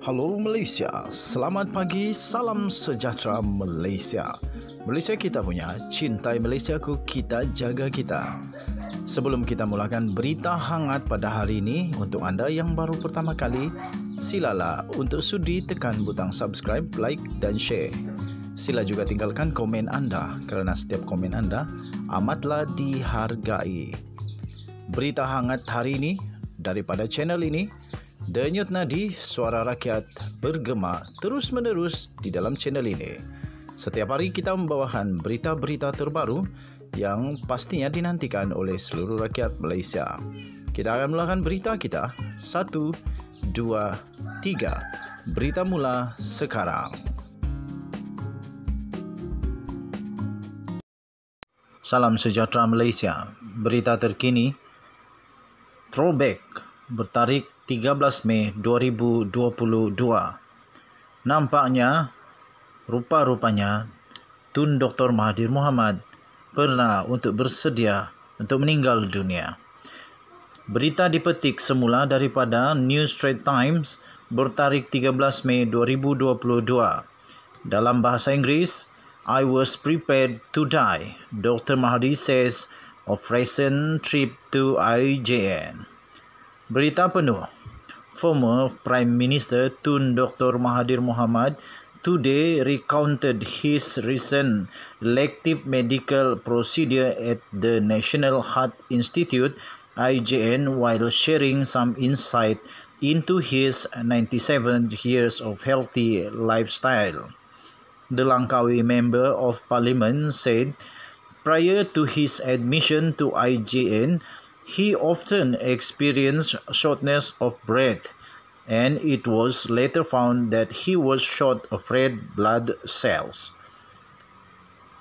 Halo Malaysia, selamat pagi, salam sejahtera Malaysia. Malaysia kita punya, cintai Malaysia ku, kita jaga kita. Sebelum kita mulakan berita hangat pada hari ini, untuk anda yang baru pertama kali, silalah untuk sudi tekan butang subscribe, like dan share. Sila juga tinggalkan komen anda kerana setiap komen anda amatlah dihargai. Berita hangat hari ini daripada channel ini Denyut nadi suara rakyat bergema terus-menerus di dalam channel ini. Setiap hari kita membawakan berita-berita terbaru yang pastinya dinantikan oleh seluruh rakyat Malaysia. Kita akan mulakan berita kita. Satu, dua, tiga. Berita mula sekarang. Salam sejahtera Malaysia. Berita terkini. Throwback bertarik 13 Mei 2022. Nampaknya, rupa-rupanya, Tun Dr. Mahathir Mohamad pernah untuk bersedia untuk meninggal dunia. Berita dipetik semula daripada New Straits Times bertarikh 13 Mei 2022. Dalam bahasa Inggeris, I was prepared to die, Dr. Mahathir says of recent trip to IJN. Berita penuh former Prime Minister Tun Dr. Mahathir Mohamad today recounted his recent elective medical procedure at the National Heart Institute IJN while sharing some insight into his 97 years of healthy lifestyle. The Langkawi Member of Parliament said prior to his admission to IJN, he often experienced shortness of breath, and it was later found that he was short of red blood cells.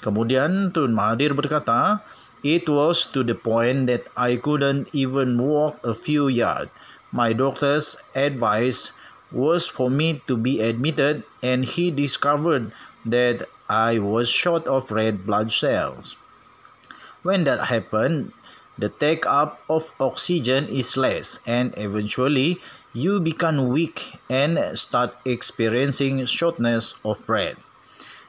Kemudian Tun Mahathir berkata, It was to the point that I couldn't even walk a few yards. My doctor's advice was for me to be admitted and he discovered that I was short of red blood cells. When that happened, the take up of oxygen is less and eventually you become weak and start experiencing shortness of breath.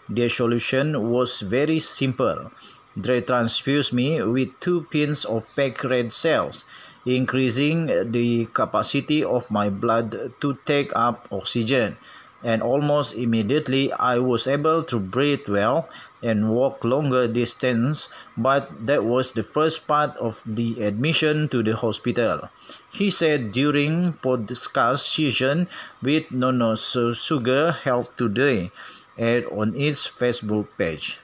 The solution was very simple. They transfused me with two pins of packed red cells, increasing the capacity of my blood to take up oxygen and almost immediately I was able to breathe well and walk longer distance but that was the first part of the admission to the hospital he said during podcast session with Nono Sugar Health Today and on its Facebook page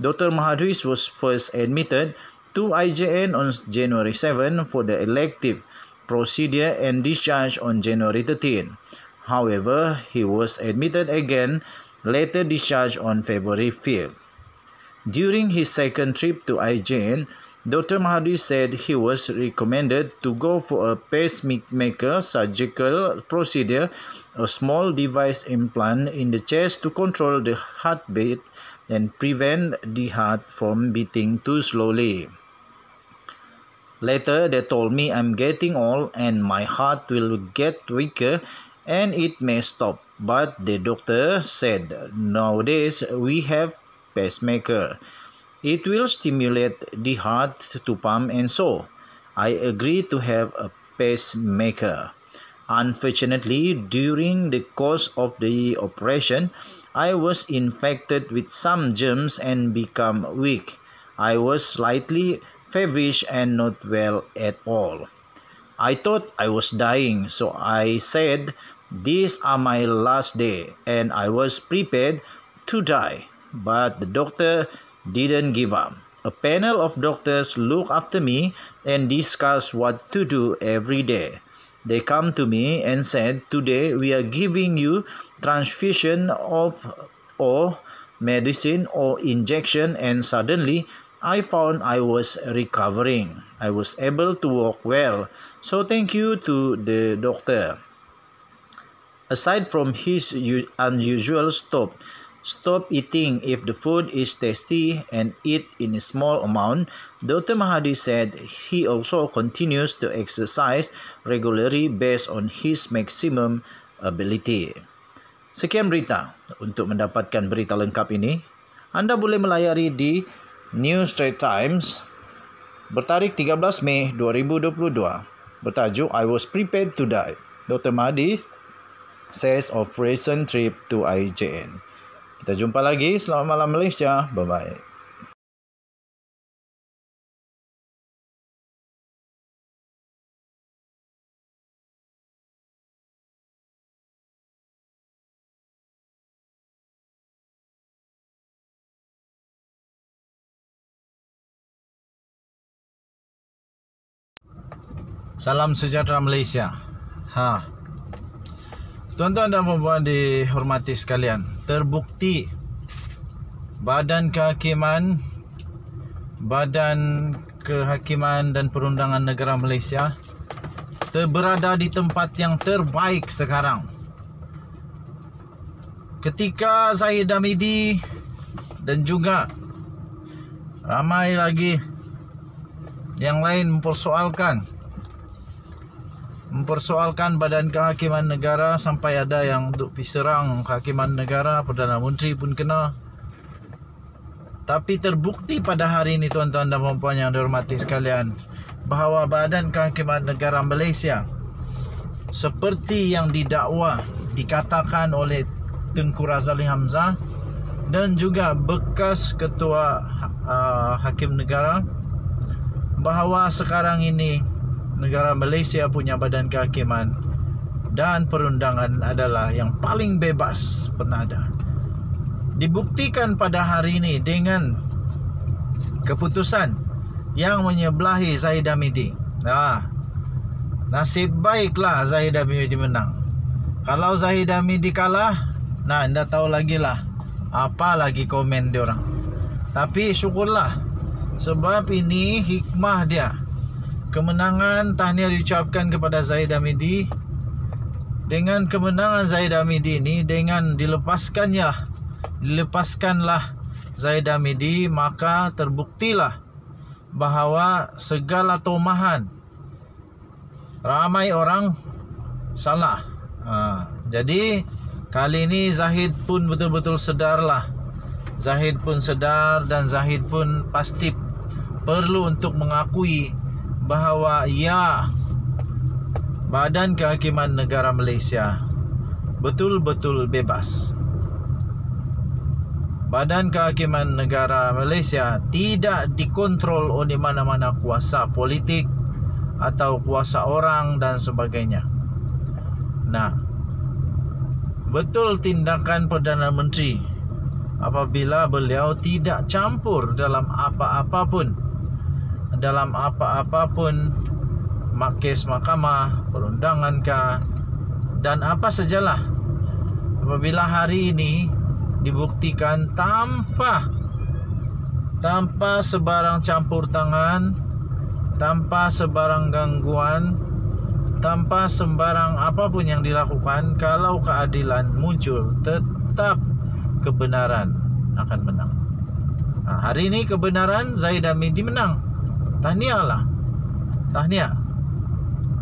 Dr. Mahadris was first admitted to IJN on January 7 for the elective procedure and discharged on January 13 However, he was admitted again, later discharged on February 5th. During his second trip to IJN, Dr. Mahadi said he was recommended to go for a pacemaker surgical procedure, a small device implant in the chest to control the heartbeat and prevent the heart from beating too slowly. Later, they told me I'm getting old and my heart will get weaker and it may stop. But the doctor said nowadays we have pacemaker. It will stimulate the heart to pump and so. I agree to have a pacemaker. Unfortunately, during the course of the operation, I was infected with some germs and become weak. I was slightly feverish and not well at all. I thought I was dying, so I said These are my last day and I was prepared to die. But the doctor didn't give up. A panel of doctors look after me and discuss what to do every day. They come to me and said, Today we are giving you transfusion of or medicine or injection and suddenly I found I was recovering. I was able to walk well. So thank you to the doctor. Aside from his unusual stop, stop eating if the food is tasty and eat in a small amount, Dr. Mahadi said he also continues to exercise regularly based on his maximum Ability. Sekian berita. Untuk mendapatkan berita lengkap ini, anda boleh melayari di New Straits Times bertarikh 13 Mei 2022 bertajuk I was prepared to die. Dr. Mahdi says of recent trip to IJN. Kita jumpa lagi. Selamat malam Malaysia. Bye-bye. Salam sejahtera Malaysia. Ha. Tuan-tuan dan puan-puan dihormati sekalian, terbukti Badan Kehakiman Badan Kehakiman dan Perundangan Negara Malaysia berada di tempat yang terbaik sekarang. Ketika Zahid Hamidi dan juga ramai lagi yang lain mempersoalkan mempersoalkan badan kehakiman negara sampai ada yang duk pi serang kehakiman negara Perdana Menteri pun kena. Tapi terbukti pada hari ini tuan-tuan dan puan-puan yang dihormati sekalian bahawa badan kehakiman negara Malaysia seperti yang didakwa dikatakan oleh Tengku Razali Hamzah dan juga bekas ketua uh, hakim negara bahawa sekarang ini negara Malaysia punya badan kehakiman dan perundangan adalah yang paling bebas pernah ada. Dibuktikan pada hari ini dengan keputusan yang menyebelahi Zahid Hamidi. Nah, nasib baiklah Zahid Hamidi menang. Kalau Zahid Hamidi kalah, nah anda tahu lagi lah apa lagi komen dia orang. Tapi syukurlah sebab ini hikmah dia kemenangan tahniah diucapkan kepada Zaid Hamidi dengan kemenangan Zaid Hamidi ini dengan dilepaskannya dilepaskanlah Zaid Hamidi maka terbuktilah bahawa segala tomahan ramai orang salah. Ha, jadi kali ini Zahid pun betul-betul sedarlah. Zahid pun sedar dan Zahid pun pasti perlu untuk mengakui bahawa ya Badan Kehakiman Negara Malaysia betul-betul bebas. Badan Kehakiman Negara Malaysia tidak dikontrol oleh mana-mana kuasa politik atau kuasa orang dan sebagainya. Nah, betul tindakan Perdana Menteri apabila beliau tidak campur dalam apa-apa pun dalam apa-apa pun kes mahkamah, perundangan kah dan apa sajalah apabila hari ini dibuktikan tanpa tanpa sebarang campur tangan tanpa sebarang gangguan tanpa sembarang apapun yang dilakukan kalau keadilan muncul tetap kebenaran akan menang. Nah, hari ini kebenaran Zaid Amidi menang tahniah lah. Tahniah.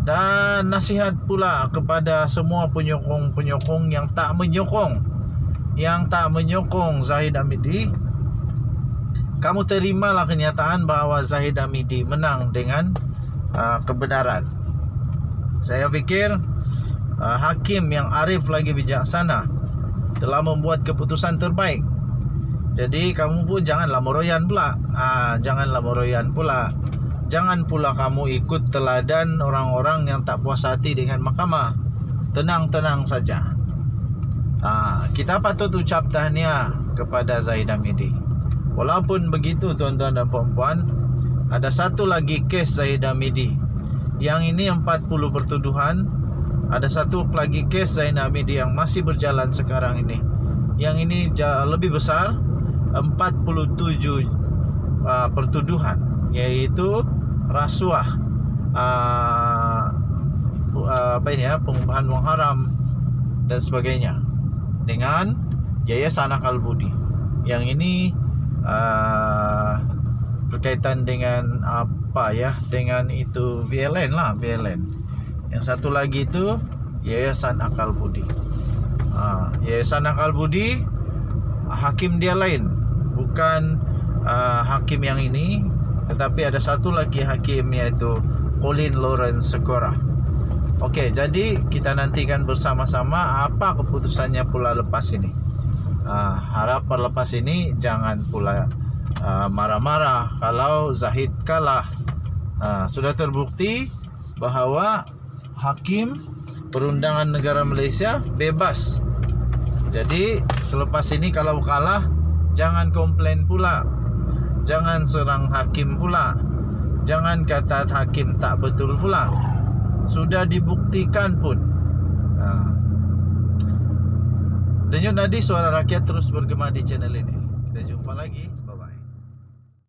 Dan nasihat pula kepada semua penyokong-penyokong yang tak menyokong. Yang tak menyokong Zahid Amidi. Kamu terimalah kenyataan bahawa Zahid Amidi menang dengan uh, kebenaran. Saya fikir uh, hakim yang arif lagi bijaksana telah membuat keputusan terbaik jadi kamu pun janganlah meroyan pula. Ha, janganlah meroyan pula. Jangan pula kamu ikut teladan orang-orang yang tak puas hati dengan mahkamah. Tenang-tenang saja. Ha, kita patut ucap tahniah kepada Zaid Hamidi. Walaupun begitu tuan-tuan dan puan-puan, ada satu lagi kes Zaid Hamidi. Yang ini 40 pertuduhan. Ada satu lagi kes Zaid Hamidi yang masih berjalan sekarang ini. Yang ini lebih besar 47 uh, pertuduhan yaitu rasuah uh, uh, apa ini ya pengubahan wang haram dan sebagainya dengan Yayasan Akal Budi. Yang ini uh, berkaitan dengan apa ya dengan itu VLN lah VLN yang satu lagi itu Yayasan Akal Budi. Ha, Yayasan Akal Budi hakim dia lain, bukan uh, hakim yang ini, tetapi ada satu lagi hakim iaitu Colin Lawrence Sekora. Okey, jadi kita nantikan bersama-sama apa keputusannya pula lepas ini. Uh, harap lepas ini jangan pula uh, marah-marah kalau Zahid kalah. Uh, sudah terbukti bahawa hakim perundangan negara Malaysia bebas. Jadi selepas ini kalau kalah jangan komplain pula. Jangan serang hakim pula. Jangan kata hakim tak betul pula. Sudah dibuktikan pun. Ha. Denyut nadi suara rakyat terus bergema di channel ini. Kita jumpa lagi.